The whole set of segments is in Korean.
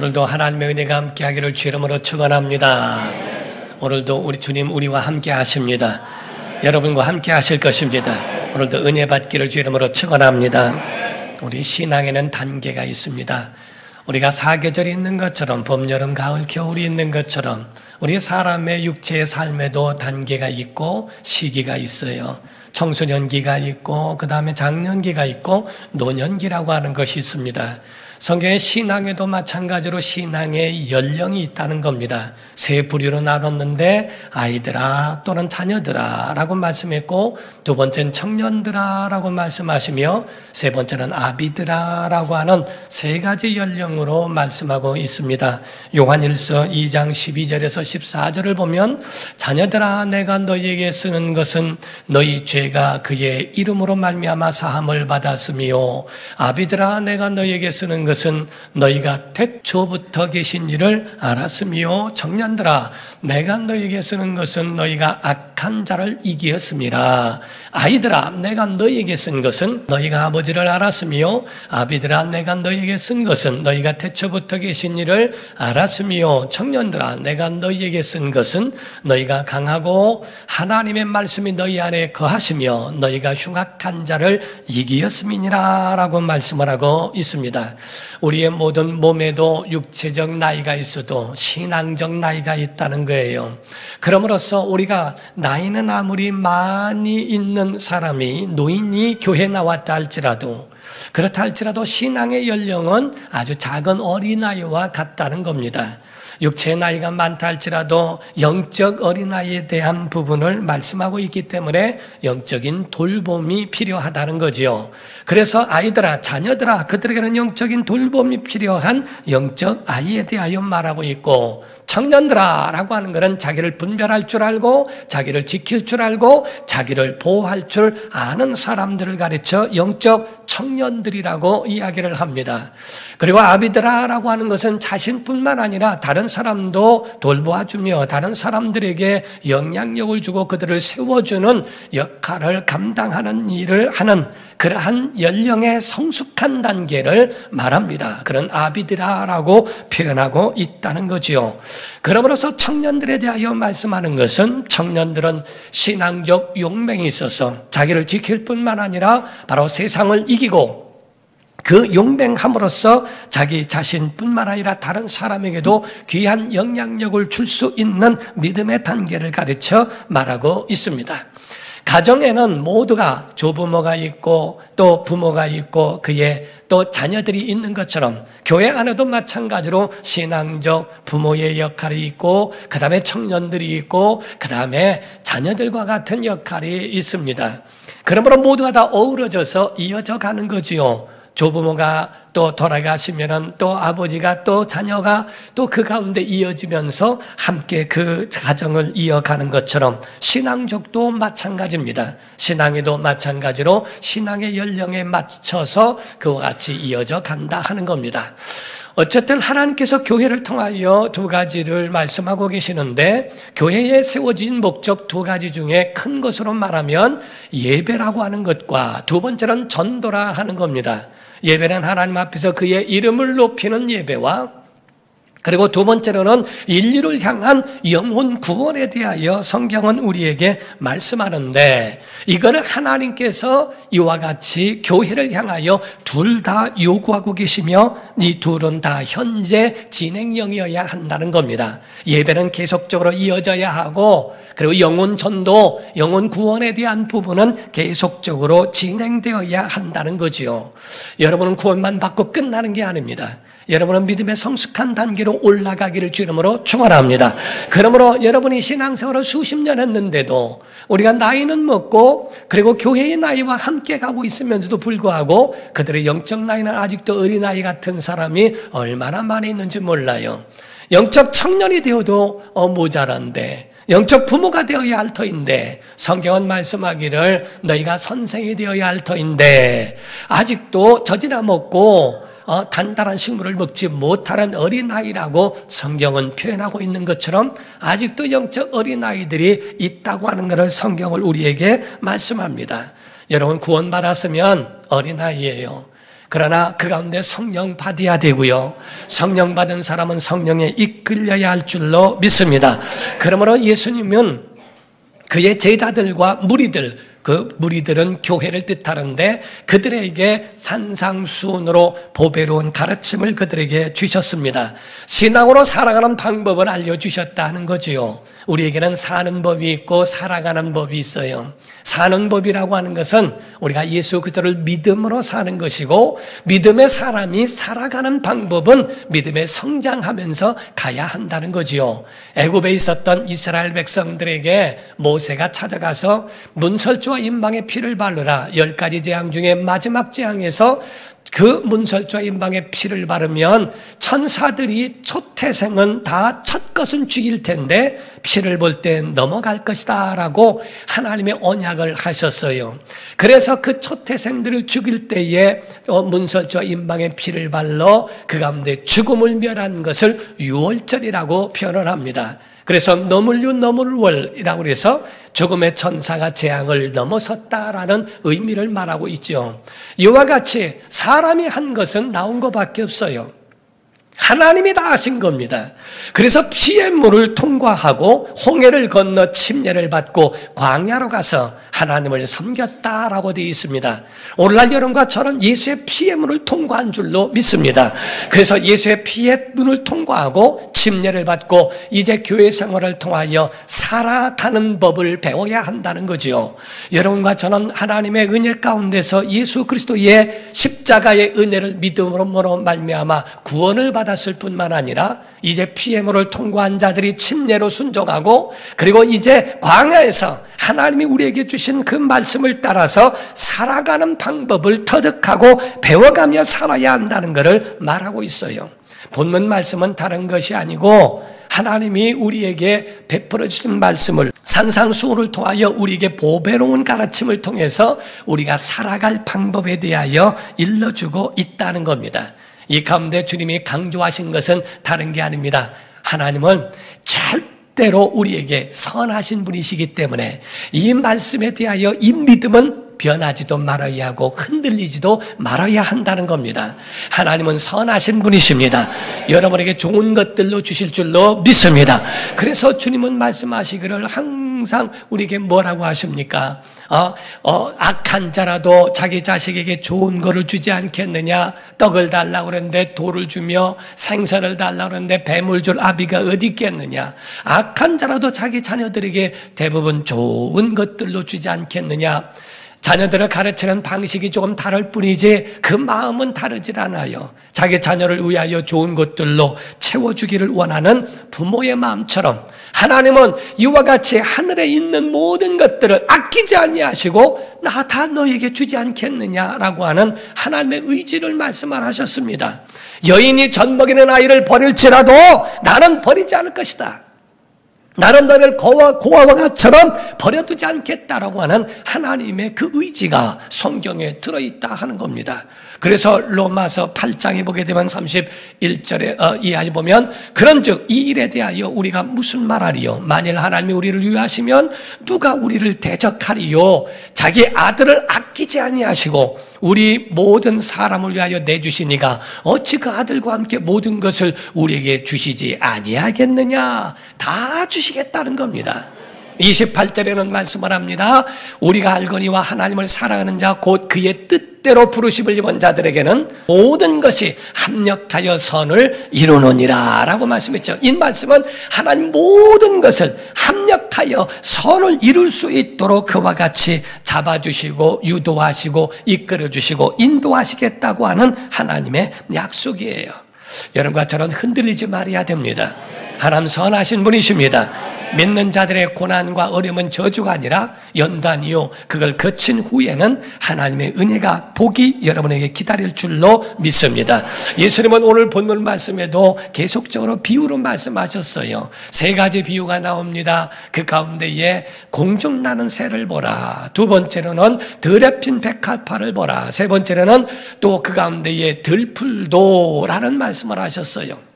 오늘도 하나님의 은혜가 함께 하기를 주 이름으로 축원합니다. 오늘도 우리 주님 우리와 함께 하십니다. 여러분과 함께 하실 것입니다. 오늘도 은혜 받기를 주 이름으로 축원합니다. 우리 신앙에는 단계가 있습니다. 우리가 사계절이 있는 것처럼 봄, 여름, 가을, 겨울이 있는 것처럼 우리 사람의 육체의 삶에도 단계가 있고 시기가 있어요. 청소년기가 있고 그 다음에 장년기가 있고 노년기라고 하는 것이 있습니다. 성경의 신앙에도 마찬가지로 신앙의 연령이 있다는 겁니다. 세 부류로 나눴는데 아이들아 또는 자녀들아 라고 말씀했고 두 번째는 청년들아 라고 말씀하시며 세 번째는 아비들아 라고 하는 세 가지 연령으로 말씀하고 있습니다. 요한일서 2장 12절에서 14절을 보면 자녀들아 내가 너희에게 쓰는 것은 너희 죄가 그의 이름으로 말미암아 사함을 받았으며 아비들아 내가 너희에게 쓰는 것은 너희가 태초부터 계신 일을 알았으며 청년들아 내가 너희에게 쓰는 것은 너희가 악한 자를 이기었음이라 아이들아 내가 너희에게 쓴 것은 너희가 아버지를 알았으며 아비들아 내가 너희에게 쓴 것은 너희가 태초부터 계신 일을 알았으며 청년들아 내가 너희에게 쓴 것은 너희가 강하고 하나님의 말씀이 너희 안에 거하시며 너희가 흉악한 자를 이기었음이니라 라고 말씀을 하고 있습니다. 우리의 모든 몸에도 육체적 나이가 있어도 신앙적 나이가 있다는 거예요. 그러므로써 우리가 나이는 아무리 많이 있는 사람이 노인이 교회 나왔다 할지라도 그렇다 할지라도 신앙의 연령은 아주 작은 어린아이와 같다는 겁니다. 육체의 나이가 많다 할지라도 영적 어린아이에 대한 부분을 말씀하고 있기 때문에 영적인 돌봄이 필요하다는 거지요. 그래서 아이들아, 자녀들아, 그들에게는 영적인 돌봄이 필요한 영적 아이에 대하여 말하고 있고, 청년들아 라고 하는 것은 자기를 분별할 줄 알고, 자기를 지킬 줄 알고, 자기를 보호할 줄 아는 사람들을 가르쳐 영적 청년들이라고 이야기를 합니다. 그리고 아비드라라고 하는 것은 자신뿐만 아니라 다른 사람도 돌보아 주며 다른 사람들에게 영향력을 주고 그들을 세워주는 역할을 감당하는 일을 하는 그러한 연령의 성숙한 단계를 말합니다. 그런 아비드라라고 표현하고 있다는 거지요. 그러므로서 청년들에 대하여 말씀하는 것은 청년들은 신앙적 용맹이 있어서 자기를 지킬 뿐만 아니라 바로 세상을 이기고 그 용맹함으로써 자기 자신뿐만 아니라 다른 사람에게도 귀한 영향력을 줄 수 있는 믿음의 단계를 가르쳐 말하고 있습니다. 가정에는 모두가 조부모가 있고 또 부모가 있고 그의 또 자녀들이 있는 것처럼 교회 안에도 마찬가지로 신앙적 부모의 역할이 있고 그 다음에 청년들이 있고 그 다음에 자녀들과 같은 역할이 있습니다. 그러므로 모두가 다 어우러져서 이어져 가는 거지요. 조부모가 또 돌아가시면은 또 아버지가 또 자녀가 또 그 가운데 이어지면서 함께 그 가정을 이어가는 것처럼 신앙적도 마찬가지입니다. 신앙에도 마찬가지로 신앙의 연령에 맞춰서 그와 같이 이어져 간다 하는 겁니다. 어쨌든 하나님께서 교회를 통하여 두 가지를 말씀하고 계시는데 교회에 세워진 목적 두 가지 중에 큰 것으로 말하면 예배라고 하는 것과 두 번째는 전도라 하는 겁니다. 예배는 하나님 앞에서 그의 이름을 높이는 예배와 그리고 두 번째로는 인류를 향한 영혼 구원에 대하여 성경은 우리에게 말씀하는데 이거를 하나님께서 이와 같이 교회를 향하여 둘 다 요구하고 계시며 이 둘은 다 현재 진행형이어야 한다는 겁니다. 예배는 계속적으로 이어져야 하고 그리고 영혼 전도, 영혼 구원에 대한 부분은 계속적으로 진행되어야 한다는 거지요. 여러분은 구원만 받고 끝나는 게 아닙니다. 여러분은 믿음의 성숙한 단계로 올라가기를 주름으로 축원합니다. 그러므로 여러분이 신앙생활을 수십 년 했는데도 우리가 나이는 먹고 그리고 교회의 나이와 함께 가고 있으면서도 불구하고 그들의 영적 나이는 아직도 어린아이 같은 사람이 얼마나 많이 있는지 몰라요. 영적 청년이 되어도 어, 모자란데 영적 부모가 되어야 할 터인데 성경은 말씀하기를 너희가 선생이 되어야 할 터인데 아직도 젖이나 먹고 어, 단단한 식물을 먹지 못하는 어린아이라고 성경은 표현하고 있는 것처럼 아직도 영적 어린아이들이 있다고 하는 것을 성경을 우리에게 말씀합니다. 여러분 구원받았으면 어린아이예요. 그러나 그 가운데 성령 받아야 되고요. 성령 받은 사람은 성령에 이끌려야 할 줄로 믿습니다. 그러므로 예수님은 그의 제자들과 무리들, 그 무리들은 교회를 뜻하는데 그들에게 산상수훈으로 보배로운 가르침을 그들에게 주셨습니다. 신앙으로 살아가는 방법을 알려주셨다는 거지요. 우리에게는 사는 법이 있고 살아가는 법이 있어요. 사는 법이라고 하는 것은 우리가 예수 그들을 믿음으로 사는 것이고 믿음의 사람이 살아가는 방법은 믿음에 성장하면서 가야 한다는 거지요. 애굽에 있었던 이스라엘 백성들에게 모세가 찾아가서 문설주와 인방의 피를 바르라 열 가지 재앙 중에 마지막 재앙에서 그 문설주와 인방에 피를 바르면 천사들이 첫 태생은 다 첫 것은 죽일 텐데 피를 볼 때 넘어갈 것이다 라고 하나님의 언약을 하셨어요. 그래서 그 첫 태생들을 죽일 때에 어, 문설주와 인방에 피를 발러 그 가운데 죽음을 멸한 것을 유월절이라고 표현을 합니다. 그래서 너물유 너물월이라고 해서 죽음의 천사가 재앙을 넘어섰다라는 의미를 말하고 있죠. 이와 같이 사람이 한 것은 나온 것밖에 없어요. 하나님이 다 하신 겁니다. 그래서 피의 물을 통과하고 홍해를 건너 침례를 받고 광야로 가서 하나님을 섬겼다라고 되어 있습니다. 오늘날 여러분과 저는 예수의 피의 문을 통과한 줄로 믿습니다. 그래서 예수의 피의 문을 통과하고 침례를 받고 이제 교회 생활을 통하여 살아가는 법을 배워야 한다는 거지요. 여러분과 저는 하나님의 은혜 가운데서 예수 그리스도의 십자가의 은혜를 믿음으로 말미암아 구원을 받았을 뿐만 아니라 이제 피의 문을 통과한 자들이 침례로 순종하고 그리고 이제 광야에서 하나님이 우리에게 주신 그 말씀을 따라서 살아가는 방법을 터득하고 배워가며 살아야 한다는 것을 말하고 있어요. 본문 말씀은 다른 것이 아니고 하나님이 우리에게 베풀어 주신 말씀을 산상수훈을 통하여 우리에게 보배로운 가르침을 통해서 우리가 살아갈 방법에 대하여 일러주고 있다는 겁니다. 이 가운데 주님이 강조하신 것은 다른 게 아닙니다. 하나님은 절 때로 우리에게 선하신 분이시기 때문에 이 말씀에 대하여 이 믿음은 변하지도 말아야 하고 흔들리지도 말아야 한다는 겁니다. 하나님은 선하신 분이십니다. 여러분에게 좋은 것들로 주실 줄로 믿습니다. 그래서 주님은 말씀하시기를 항상 우리에게 뭐라고 하십니까? 어, 어, 악한 자라도 자기 자식에게 좋은 거를 주지 않겠느냐? 떡을 달라고 그러는데 돌을 주며 생선을 달라고 그러는데 뱀을 줄 아비가 어디 있겠느냐? 악한 자라도 자기 자녀들에게 대부분 좋은 것들로 주지 않겠느냐? 자녀들을 가르치는 방식이 조금 다를 뿐이지 그 마음은 다르질 않아요. 자기 자녀를 위하여 좋은 것들로 채워주기를 원하는 부모의 마음처럼 하나님은 이와 같이 하늘에 있는 모든 것들을 아끼지 아니하시고 나 다 너에게 주지 않겠느냐라고 하는 하나님의 의지를 말씀을 하셨습니다. 여인이 젖 먹이는 아이를 버릴지라도 나는 버리지 않을 것이다. 나는 너를 고와, 고아와 같처럼 버려두지 않겠다라고 하는 하나님의 그 의지가 성경에 들어있다 하는 겁니다. 그래서 로마서 8장에 보게 되면 31절에 어, 이하에 보면 그런즉 이 일에 대하여 우리가 무슨 말하리요? 만일 하나님이 우리를 위하시면 누가 우리를 대적하리요? 자기 아들을 아끼지 아니하시고 우리 모든 사람을 위하여 내주시니가 어찌 그 아들과 함께 모든 것을 우리에게 주시지 아니하겠느냐? 다 주시겠다는 겁니다. 28절에는 말씀을 합니다. 우리가 알거니와 하나님을 사랑하는 자 곧 그의 뜻대로 부르심을 입은 자들에게는 모든 것이 합력하여 선을 이루느니라 라고 말씀했죠. 이 말씀은 하나님 모든 것을 합력하여 선을 이룰 수 있도록 그와 같이 잡아주시고 유도하시고 이끌어주시고 인도하시겠다고 하는 하나님의 약속이에요. 여러분과 저는 흔들리지 말아야 됩니다. 하나님 선하신 분이십니다. 믿는 자들의 고난과 어려움은 저주가 아니라 연단이요. 그걸 거친 후에는 하나님의 은혜가 복이 여러분에게 기다릴 줄로 믿습니다. 예수님은 오늘 본문 말씀에도 계속적으로 비유로 말씀하셨어요. 세 가지 비유가 나옵니다. 그 가운데에 공중 나는 새를 보라. 두 번째로는 들에 핀 백합화를 보라. 세 번째로는 또 그 가운데에 들풀도라는 말씀을 하셨어요.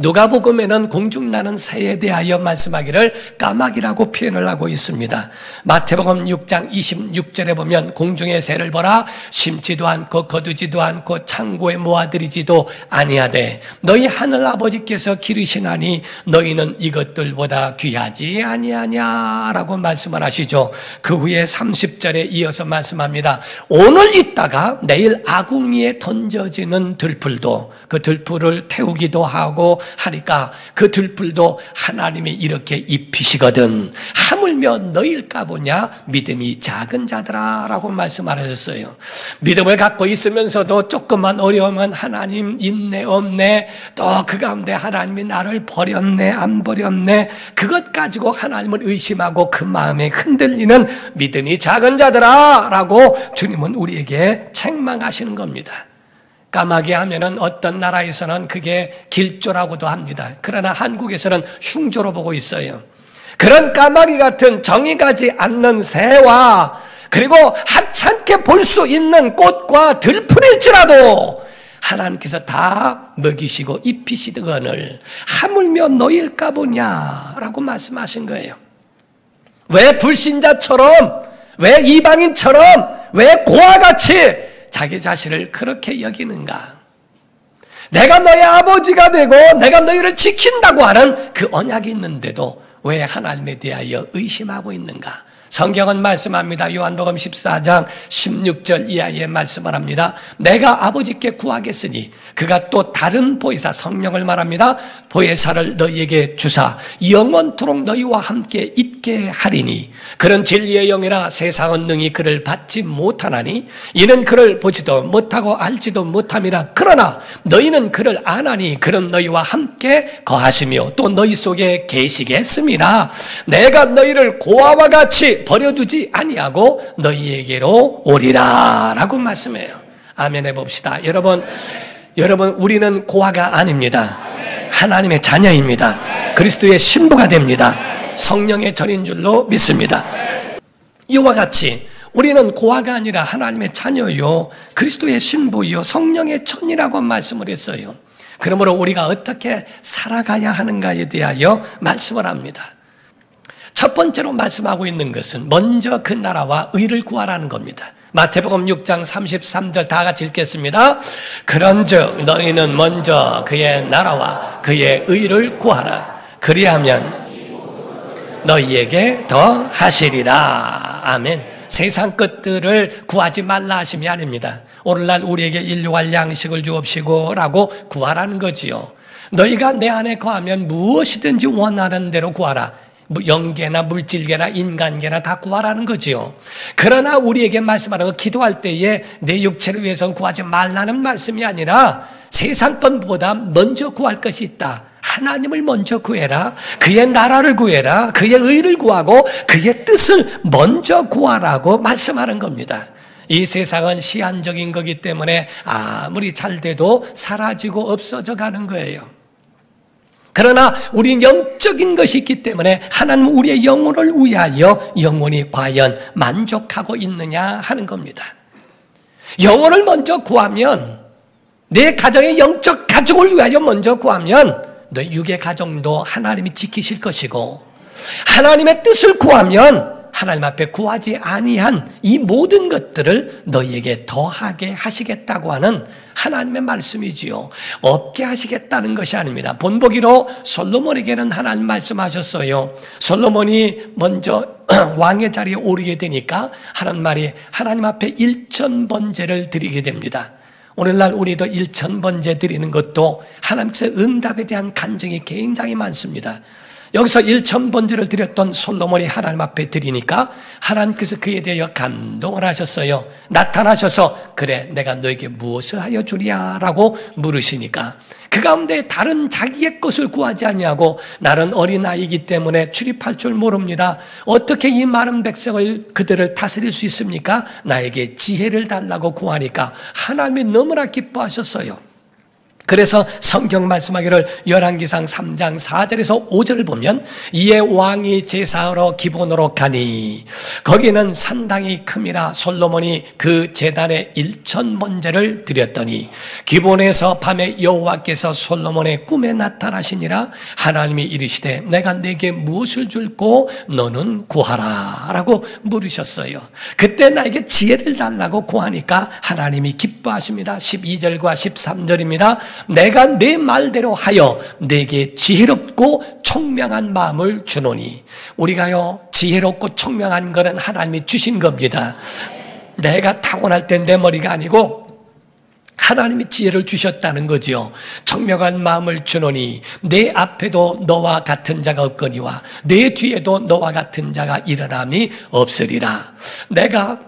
누가복음에는 공중 나는 새에 대하여 말씀하기를 까마귀라고 표현을 하고 있습니다. 마태복음 6장 26절에 보면 공중의 새를 보라 심지도 않고 거두지도 않고 창고에 모아들이지도 아니하되 너희 하늘 아버지께서 기르시나니 너희는 이것들보다 귀하지 아니하냐라고 말씀을 하시죠. 그 후에 30절에 이어서 말씀합니다. 오늘 있다가 내일 아궁이에 던져지는 들풀도 그 들풀을 태우기도 하고 하니까 그 들풀도 하나님이 이렇게 입히시거든. 하물며 너일 까 보냐? 믿음이 작은 자들아 라고 말씀하셨어요. 믿음을 갖고 있으면서도 조금만 어려우면 하나님 있네 없네 또 그 가운데 하나님이 나를 버렸네 안 버렸네 그것 가지고 하나님을 의심하고 그 마음에 흔들리는 믿음이 작은 자들아 라고 주님은 우리에게 책망하시는 겁니다. 까마귀 하면은 어떤 나라에서는 그게 길조라고도 합니다. 그러나 한국에서는 흉조로 보고 있어요. 그런 까마귀 같은 정이 가지 않는 새와 그리고 하찮게 볼 수 있는 꽃과 들풀일지라도 하나님께서 다 먹이시고 입히시거늘 하물며 너일까 보냐라고 말씀하신 거예요. 왜 불신자처럼 왜 이방인처럼 왜 고아 같이 자기 자신을 그렇게 여기는가? 내가 너의 아버지가 되고 내가 너희를 지킨다고 하는 그 언약이 있는데도 왜 하나님에 대하여 의심하고 있는가? 성경은 말씀합니다. 요한복음 14장 16절 이하에 말씀을 합니다. 내가 아버지께 구하겠으니 그가 또 다른 보혜사 성령을 말합니다. 보혜사를 너희에게 주사 영원토록 너희와 함께 있게 하리니 그런 진리의 영이라 세상은 능히 그를 받지 못하나니 이는 그를 보지도 못하고 알지도 못함이라 그러나 너희는 그를 아나니 그런 너희와 함께 거하시며 또 너희 속에 계시겠습니다. 내가 너희를 고아와 같이 버려두지 아니하고 너희에게로 오리라라고 말씀해요. 아멘 해봅시다. 여러분, 여러분 우리는 고아가 아닙니다. 하나님의 자녀입니다. 그리스도의 신부가 됩니다. 성령의 전인 줄로 믿습니다. 이와 같이 우리는 고아가 아니라 하나님의 자녀요, 그리스도의 신부요, 성령의 천이라고 말씀을 했어요. 그러므로 우리가 어떻게 살아가야 하는가에 대하여 말씀을 합니다. 첫 번째로 말씀하고 있는 것은 먼저 그 나라와 의를 구하라는 겁니다. 마태복음 6장 33절 다 같이 읽겠습니다. 그런즉 너희는 먼저 그의 나라와 그의 의를 구하라. 그리하면 너희에게 더 하시리라. 아멘. 세상 것들을 구하지 말라 하심이 아닙니다. 오늘날 우리에게 일용할 양식을 주옵시고라고 구하라는 거지요. 너희가 내 안에 거하면 무엇이든지 원하는 대로 구하라. 뭐 영계나 물질계나 인간계나 다 구하라는 거지요. 그러나 우리에게 말씀하는 거 기도할 때에 내 육체를 위해서 구하지 말라는 말씀이 아니라 세상 것보다 먼저 구할 것이 있다. 하나님을 먼저 구해라. 그의 나라를 구해라. 그의 의를 구하고 그의 뜻을 먼저 구하라고 말씀하는 겁니다. 이 세상은 시한적인 거기 때문에 아무리 잘 돼도 사라지고 없어져 가는 거예요. 그러나 우리는 영적인 것이 있기 때문에 하나님 우리의 영혼을 위하여 영혼이 과연 만족하고 있느냐 하는 겁니다. 영혼을 먼저 구하면 내 가정의 영적 가족을 위하여 먼저 구하면 너 육의 가정도 하나님이 지키실 것이고 하나님의 뜻을 구하면 하나님 앞에 구하지 아니한 이 모든 것들을 너희에게 더하게 하시겠다고 하는 하나님의 말씀이지요. 없게 하시겠다는 것이 아닙니다. 본보기로 솔로몬에게는 하나님 말씀하셨어요. 솔로몬이 먼저 왕의 자리에 오르게 되니까 하는 말이 하나님 앞에 일천 번제를 드리게 됩니다. 오늘날 우리도 일천 번제 드리는 것도 하나님께서 응답에 대한 간증이 굉장히 많습니다. 여기서 1천 번제를 드렸던 솔로몬이 하나님 앞에 드리니까 하나님께서 그에 대하여 감동을 하셨어요. 나타나셔서 그래 내가 너에게 무엇을 하여 주랴 라고 물으시니까 그 가운데 다른 자기의 것을 구하지 아니하고 나는 어린아이이기 때문에 출입할 줄 모릅니다. 어떻게 이 많은 백성을 그들을 다스릴 수 있습니까? 나에게 지혜를 달라고 구하니까 하나님이 너무나 기뻐하셨어요. 그래서 성경 말씀하기를 열왕기상 3장 4절에서 5절을 보면 이에 왕이 제사하러 기본으로 가니 거기는 산당이 큼이라 솔로몬이 그 제단에 일천 번제를 드렸더니 기본에서 밤에 여호와께서 솔로몬의 꿈에 나타나시니라 하나님이 이르시되 내가 내게 무엇을 줄고 너는 구하라라고 물으셨어요. 그때 나에게 지혜를 달라고 구하니까 하나님이 기뻐하십니다. 12절과 13절입니다. 내가 내 말대로 하여 내게 지혜롭고 총명한 마음을 주노니 우리가요 지혜롭고 총명한 것은 하나님이 주신 겁니다. 내가 타고날 때 내 머리가 아니고 하나님이 지혜를 주셨다는 거지요. 청명한 마음을 주노니 내 앞에도 너와 같은 자가 없거니와 내 뒤에도 너와 같은 자가 일어남이 없으리라. 내가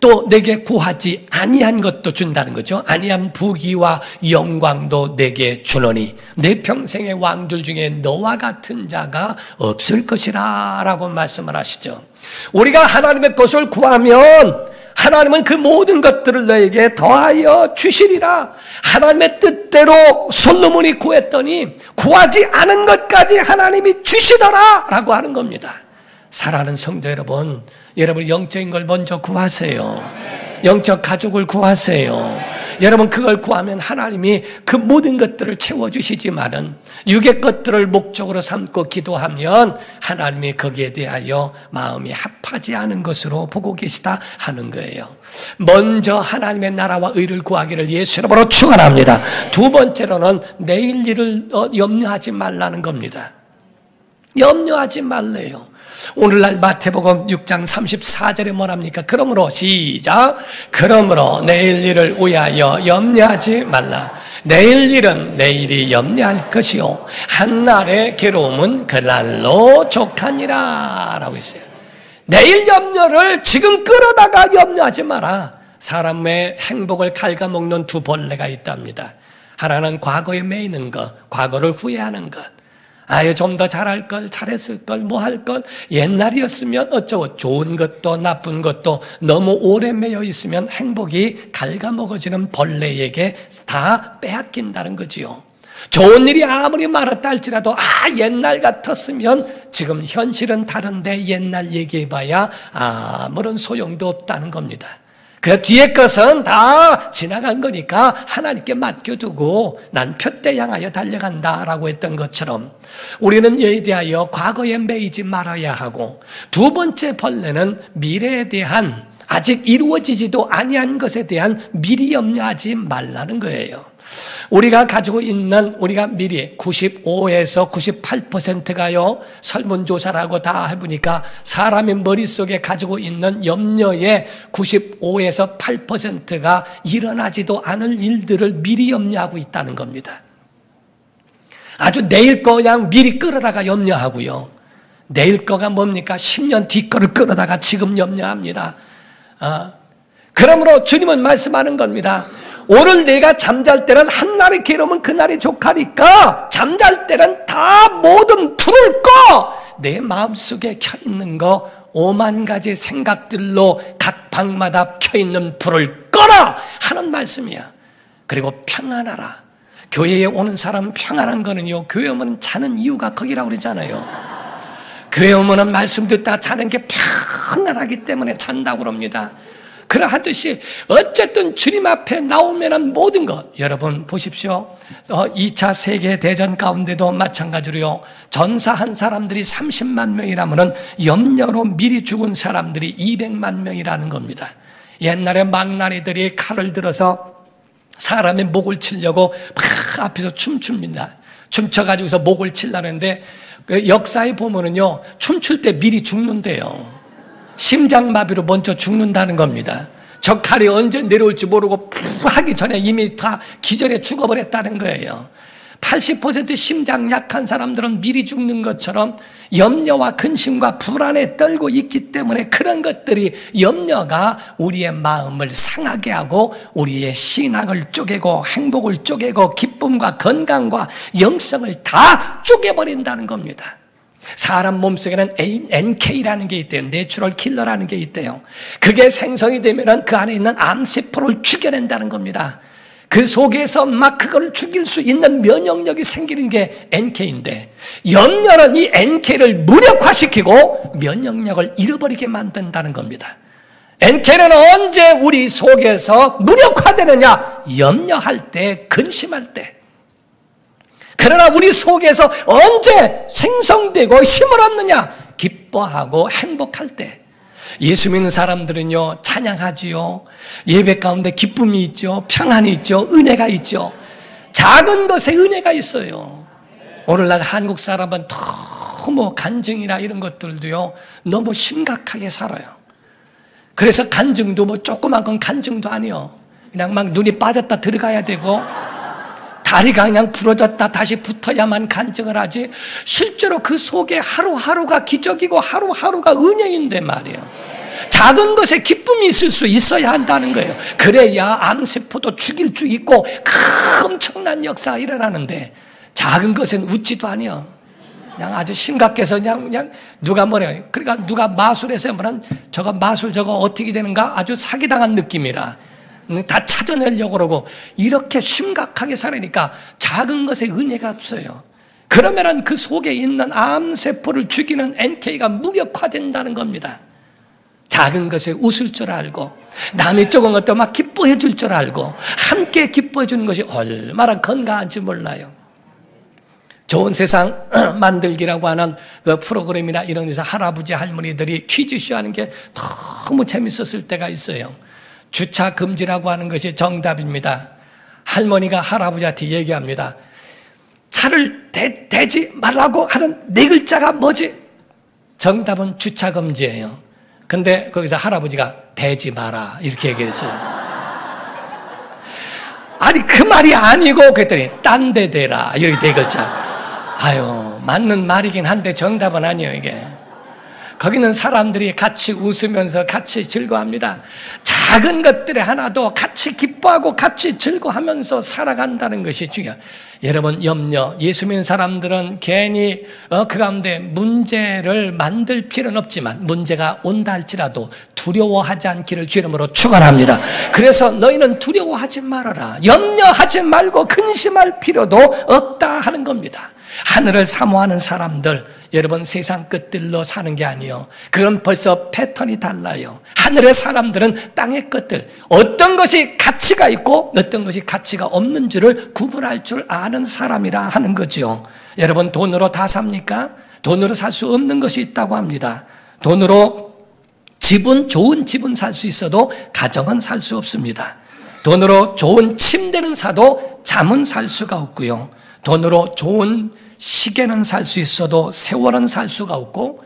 또 내게 구하지 아니한 것도 준다는 거죠. 아니한 부귀와 영광도 내게 주노니 내 평생의 왕들 중에 너와 같은 자가 없을 것이라라고 말씀을 하시죠. 우리가 하나님의 것을 구하면 하나님은 그 모든 것들을 너에게 더하여 주시리라. 하나님의 뜻대로 솔로몬이 구했더니 구하지 않은 것까지 하나님이 주시더라. 라고 하는 겁니다. 사랑하는 성도 여러분, 여러분 영적인 걸 먼저 구하세요. 영적 가족을 구하세요. 여러분 그걸 구하면 하나님이 그 모든 것들을 채워주시지만은 육의 것들을 목적으로 삼고 기도하면 하나님이 거기에 대하여 마음이 합하지 않은 것으로 보고 계시다 하는 거예요. 먼저 하나님의 나라와 의를 구하기를 예수 이름으로 축원합니다. 두 번째로는 내일 일을 어, 염려하지 말라는 겁니다. 염려하지 말래요. 오늘날 마태복음 6장 34절에 뭐랍니까? 그러므로 시작. 그러므로 내일 일을 위하여 염려하지 말라. 내일 일은 내일이 염려할 것이요. 한날의 괴로움은 그날로 족하니라. 라고 있어요. 내일 염려를 지금 끌어다가 염려하지 마라. 사람의 행복을 갉아먹는 두 벌레가 있답니다. 하나는 과거에 매이는 것, 과거를 후회하는 것. 아유, 좀 더 잘할 걸, 잘했을 걸, 뭐 할 걸, 옛날이었으면 어쩌고, 좋은 것도 나쁜 것도 너무 오래 매여 있으면 행복이 갉아먹어지는 벌레에게 다 빼앗긴다는 거지요. 좋은 일이 아무리 많았다 할지라도, 아, 옛날 같았으면 지금 현실은 다른데 옛날 얘기해봐야 아무런 소용도 없다는 겁니다. 그 뒤에 것은 다 지나간 거니까 하나님께 맡겨두고 난 표대 향하여 달려간다라고 했던 것처럼 우리는 이에 대하여 과거에 매이지 말아야 하고 두 번째 벌레는 미래에 대한 아직 이루어지지도 아니한 것에 대한 미리 염려하지 말라는 거예요. 우리가 가지고 있는 우리가 미리 95에서 98%가요 설문조사라고 다 해보니까 사람의 머릿속에 가지고 있는 염려의 95에서 8%가 일어나지도 않을 일들을 미리 염려하고 있다는 겁니다. 아주 내일 거 그냥 미리 끌어다가 염려하고요. 내일 거가 뭡니까? 10년 뒤 거를 끌어다가 지금 염려합니다. 어. 그러므로 주님은 말씀하는 겁니다. 오늘 내가 잠잘 때는 한날의 괴로움은 그날이 족하니까 잠잘 때는 다 모든 불을 꺼! 내 마음속에 켜있는 거 오만 가지 생각들로 각 방마다 켜있는 불을 꺼라! 하는 말씀이야. 그리고 평안하라. 교회에 오는 사람 평안한 거는요, 교회 오면 자는 이유가 거기라고 그러잖아요. 교회 오면 말씀 듣다 자는 게 평안하기 때문에 잔다고 그럽니다. 그러하듯이 어쨌든 주님 앞에 나오면은 모든 것 여러분 보십시오. 2차 어, 세계 대전 가운데도 마찬가지로요. 전사한 사람들이 30만 명이라면은 염려로 미리 죽은 사람들이 200만 명이라는 겁니다. 옛날에 망나니들이 칼을 들어서 사람의 목을 치려고 막 앞에서 춤춥니다. 춤춰가지고서 목을 그 역사에 보면은요 춤출 때 미리 죽는데요. 심장마비로 먼저 죽는다는 겁니다. 저 칼이 언제 내려올지 모르고 하기 전에 이미 다 기절해 죽어버렸다는 거예요. 80% 심장 약한 사람들은 미리 죽는 것처럼 염려와 근심과 불안에 떨고 있기 때문에 그런 것들이 염려가 우리의 마음을 상하게 하고 우리의 신앙을 쪼개고 행복을 쪼개고 기쁨과 건강과 영성을 다 쪼개버린다는 겁니다. 사람 몸속에는 NK라는 게 있대요. natural killer라는 게 있대요. 그게 생성이 되면 그 안에 있는 암세포를 죽여낸다는 겁니다. 그 속에서 막 그걸 죽일 수 있는 면역력이 생기는 게 NK인데 염려는 이 NK를 무력화시키고 면역력을 잃어버리게 만든다는 겁니다. NK는 언제 우리 속에서 무력화되느냐? 염려할 때, 근심할 때. 그러나 우리 속에서 언제 생성되고 힘을 얻느냐? 기뻐하고 행복할 때. 예수 믿는 사람들은요, 찬양하지요. 예배 가운데 기쁨이 있죠. 평안이 있죠. 은혜가 있죠. 작은 것에 은혜가 있어요. 오늘날 한국 사람은 너무 간증이나 이런 것들도요, 너무 심각하게 살아요. 그래서 간증도 뭐 조그만 건 간증도 아니요. 그냥 막 눈이 빠졌다 들어가야 되고, 다리가 그냥 부러졌다 다시 붙어야만 간증을 하지, 실제로 그 속에 하루하루가 기적이고 하루하루가 은혜인데 말이에요. 작은 것에 기쁨이 있을 수 있어야 한다는 거예요. 그래야 암세포도 죽일 수 있고 엄청난 역사가 일어나는데 작은 것은 웃지도 아니요. 그냥 아주 심각해서 그냥, 그냥 누가 뭐래요. 그러니까 누가 마술에서 뭐는 저거 마술 저거 어떻게 되는가 아주 사기당한 느낌이라. 다 찾아내려고 그러고 이렇게 심각하게 살으니까 작은 것에 은혜가 없어요. 그러면은 그 속에 있는 암세포를 죽이는 NK가 무력화된다는 겁니다. 작은 것에 웃을 줄 알고 남이 적은 것도 막 기뻐해 줄 줄 알고 함께 기뻐해 주는 것이 얼마나 건강한지 몰라요. 좋은 세상 만들기라고 하는 그 프로그램이나 이런 데서 할아버지 할머니들이 퀴즈쇼 하는 게 너무 재밌었을 때가 있어요. 주차 금지라고 하는 것이 정답입니다. 할머니가 할아버지한테 얘기합니다. 차를 대, 대지 말라고 하는 네 글자가 뭐지? 정답은 주차 금지예요. 근데 거기서 할아버지가 대지 마라 이렇게 얘기했어요. 아니 그 말이 아니고 그랬더니 딴 데 대라 이렇게 네 글자. 아유 맞는 말이긴 한데 정답은 아니에요 이게. 거기는 사람들이 같이 웃으면서 같이 즐거워합니다. 작은 것들에 하나도 같이 기뻐하고 같이 즐거워하면서 살아간다는 것이 중요해요. 여러분 염려 예수 믿는 사람들은 괜히 어, 그 가운데 문제를 만들 필요는 없지만 문제가 온다 할지라도 두려워하지 않기를 주 이름으로 축원합니다. 그래서 너희는 두려워하지 말아라. 염려하지 말고 근심할 필요도 없다 하는 겁니다. 하늘을 사모하는 사람들 여러분 세상 끝들로 사는 게 아니요. 그건 벌써 패턴이 달라요. 하늘의 사람들은 땅의 것들 어떤 것이 가치가 있고 어떤 것이 가치가 없는 줄을 구분할 줄 아는 사람이라 하는 거죠. 여러분 돈으로 다 삽니까? 돈으로 살 수 없는 것이 있다고 합니다. 돈으로 집은 좋은 집은 살 수 있어도 가정은 살 수 없습니다. 돈으로 좋은 침대는 사도 잠은 살 수가 없고요. 돈으로 좋은 시계는 살 수 있어도 세월은 살 수가 없고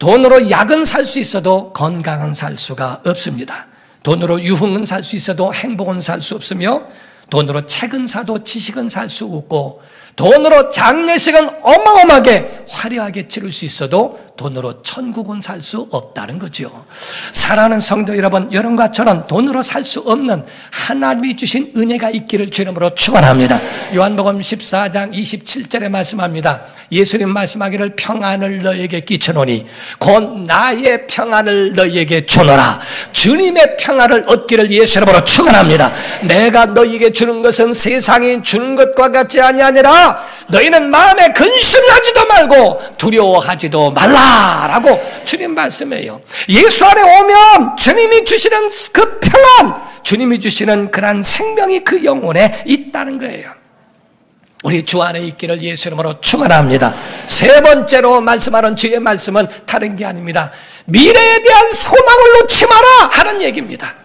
돈으로 약은 살 수 있어도 건강은 살 수가 없습니다. 돈으로 유흥은 살 수 있어도 행복은 살 수 없으며 돈으로 책은 사도 지식은 살 수 없고 돈으로 장례식은 어마어마하게 화려하게 치를 수 있어도 돈으로 천국은 살 수 없다는 거죠. 사랑하는 성도 여러분, 여러분과 저는 돈으로 살 수 없는 하나님이 주신 은혜가 있기를 주름으로 축원합니다. 요한복음 14장 27절에 말씀합니다. 예수님 말씀하기를 평안을 너에게 끼쳐노니 곧 나의 평안을 너에게 주노라. 주님의 평안을 얻기를 예수님으로 축원합니다. 내가 너에게 주는 것은 세상이 주는 것과 같지 아니하니라. 너희는 마음에 근심하지도 말고 두려워하지도 말라라고 주님 말씀해요. 예수 안에 오면 주님이 주시는 그 평안, 주님이 주시는 그러한 생명이 그 영혼에 있다는 거예요. 우리 주 안에 있기를 예수 이름으로 축원합니다. 세 번째로 말씀하는 주의 말씀은 다른 게 아닙니다. 미래에 대한 소망을 놓지 마라 하는 얘기입니다.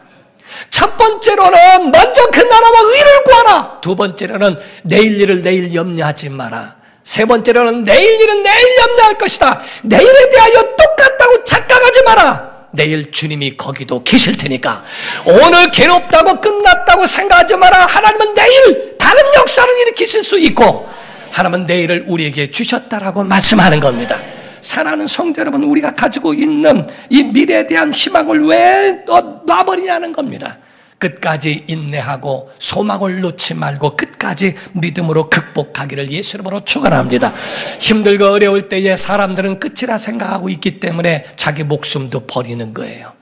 첫 번째로는 먼저 그 나라와 의를 구하라. 두 번째로는 내일 일을 내일 염려하지 마라. 세 번째로는 내일 일은 내일 염려할 것이다. 내일에 대하여 똑같다고 착각하지 마라. 내일 주님이 거기도 계실 테니까 오늘 괴롭다고 끝났다고 생각하지 마라. 하나님은 내일 다른 역사를 일으키실 수 있고 하나님은 내일을 우리에게 주셨다라고 말씀하는 겁니다. 사랑하는 성도 여러분, 우리가 가지고 있는 이 미래에 대한 희망을 왜 놔버리냐는 겁니다. 끝까지 인내하고 소망을 놓지 말고 끝까지 믿음으로 극복하기를 예수 이름으로 축원합니다. 힘들고 어려울 때에 사람들은 끝이라 생각하고 있기 때문에 자기 목숨도 버리는 거예요.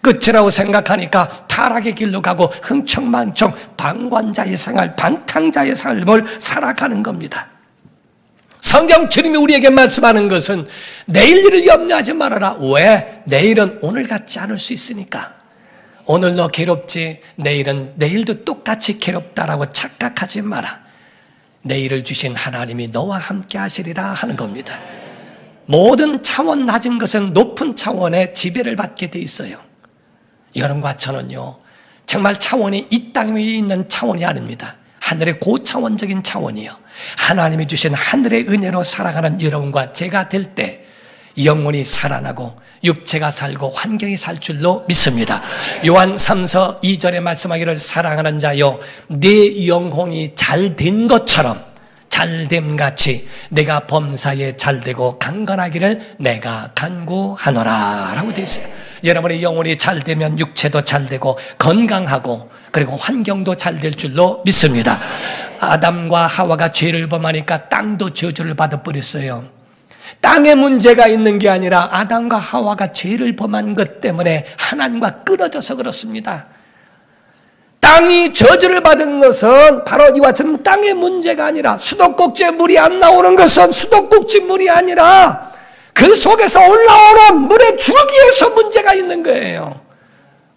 끝이라고 생각하니까 타락의 길로 가고 흥청망청 방관자의 생활, 방탕자의 삶을 살아가는 겁니다. 성경 주님이 우리에게 말씀하는 것은 내일 일을 염려하지 말아라. 왜? 내일은 오늘 같지 않을 수 있으니까. 오늘 너 괴롭지, 내일은 내일도 똑같이 괴롭다라고 착각하지 마라. 내일을 주신 하나님이 너와 함께 하시리라 하는 겁니다. 모든 차원 낮은 것은 높은 차원의 지배를 받게 돼 있어요. 여러분과 저는요, 정말 차원이 이 땅 위에 있는 차원이 아닙니다. 하늘의 고차원적인 차원이요. 하나님이 주신 하늘의 은혜로 살아가는 여러분과 제가 될 때 영혼이 살아나고 육체가 살고 환경이 살 줄로 믿습니다. 요한 3서 2절에 말씀하기를 사랑하는 자여 내 영혼이 잘 된 것처럼 잘됨 같이 내가 범사에 잘되고 강건하기를 내가 간구하노라 라고 되어 있어요. 여러분의 영혼이 잘 되면 육체도 잘 되고 건강하고 그리고 환경도 잘 될 줄로 믿습니다. 아담과 하와가 죄를 범하니까 땅도 저주를 받아버렸어요. 땅에 문제가 있는 게 아니라 아담과 하와가 죄를 범한 것 때문에 하나님과 끊어져서 그렇습니다. 땅이 저주를 받은 것은 바로 이와 같은 땅의 문제가 아니라 수도꼭지에 물이 안 나오는 것은 수도꼭지 물이 아니라 그 속에서 올라오는 물의 줄기에서 문제가 있는 거예요.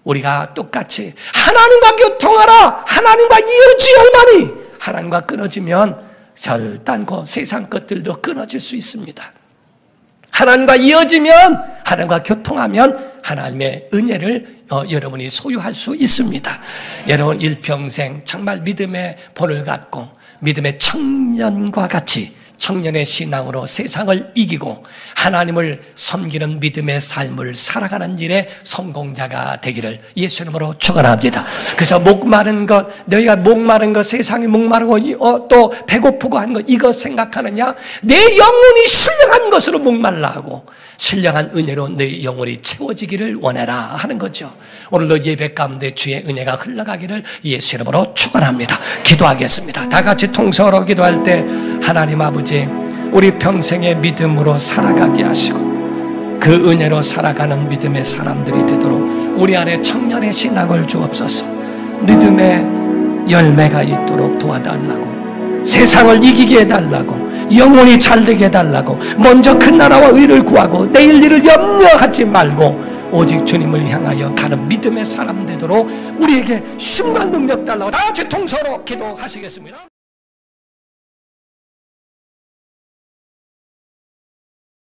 우리가 똑같이 하나님과 교통하라. 하나님과 이어지어만이 하나님과 끊어지면 결단코 세상 것들도 끊어질 수 있습니다. 하나님과 이어지면 하나님과 교통하면 하나님의 은혜를 어, 여러분이 소유할 수 있습니다. 여러분 일평생 정말 믿음의 본을 갖고 믿음의 청년과 같이 청년의 신앙으로 세상을 이기고 하나님을 섬기는 믿음의 삶을 살아가는 일에 성공자가 되기를 예수 이름으로 축원합니다. 그래서 목마른 것, 너희가 목마른 것, 세상이 목마르고 어, 또 배고프고 한 것, 이거 생각하느냐? 내 영혼이 신령한 것으로 목말라 하고 신령한 은혜로 내 영혼이 채워지기를 원해라 하는 거죠. 오늘도 예배 가운데 주의 은혜가 흘러가기를 예수 이름으로 축원합니다. 기도하겠습니다. 다 같이 통성으로 기도할 때 하나님 아버지 우리 평생의 믿음으로 살아가게 하시고 그 은혜로 살아가는 믿음의 사람들이 되도록 우리 안에 청년의 신학을 주옵소서. 믿음의 열매가 있도록 도와달라고 세상을 이기게 해달라고 영혼이 잘되게 해달라고 먼저 큰 나라와 의를 구하고 내일 일을 염려하지 말고 오직 주님을 향하여 가는 믿음의 사람 되도록 우리에게 심한 능력 달라고 다 같이 통서로 기도하시겠습니다.